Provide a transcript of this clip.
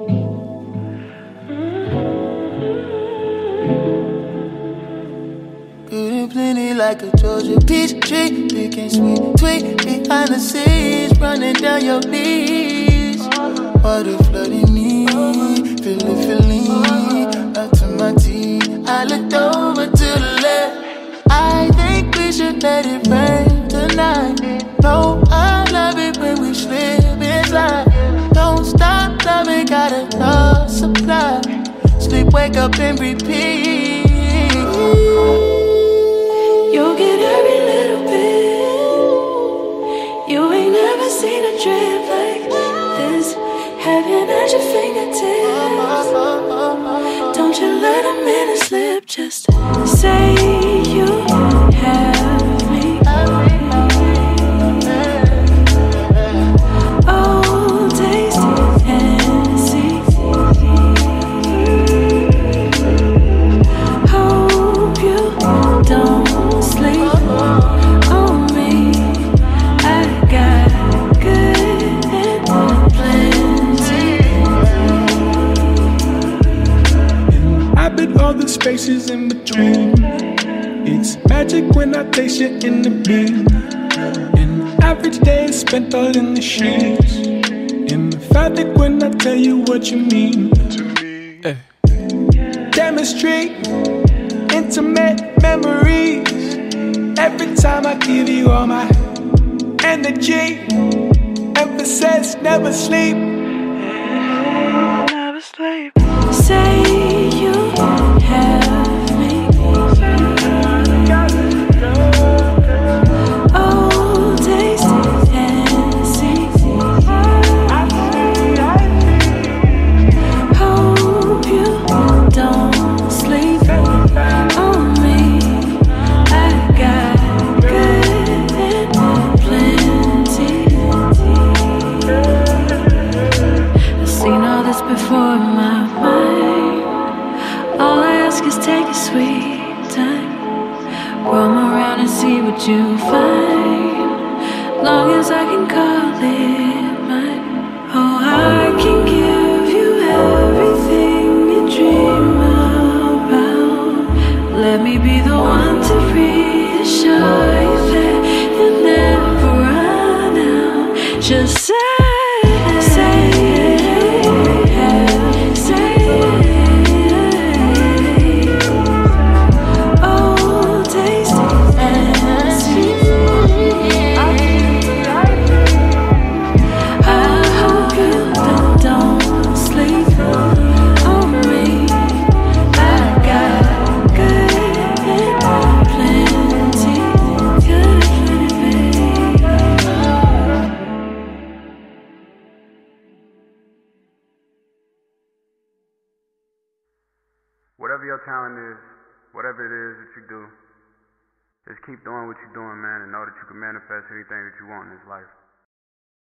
Good plenty like a Georgia peach tree, picking sweet tweet behind the scenes, running down your knees. Water flooding me, feeling feeling up to my teeth. I looked over to the left. I think we should let it rain tonight. No, I love it when we wake up, and repeat. You'll get every little bit. You ain't never seen a drip like this. Heaven at your fingertips. Don't you let a minute slip. Just say spaces in between. It's magic when I taste you in the beam. An average day is spent all in the sheets. Emphatic when I tell you what you mean to me. Chemistry, intimate memories. Every time I give you all my energy, emphasis, never sleep. Never sleep. What you find. Long as I can call it mine. Oh, I can give you everything you dream about. Let me be the one to reassure you that you'll never run out. Just say, Whatever your talent is, whatever it is that you do, just keep doing what you're doing, man, and know that you can manifest anything that you want in this life.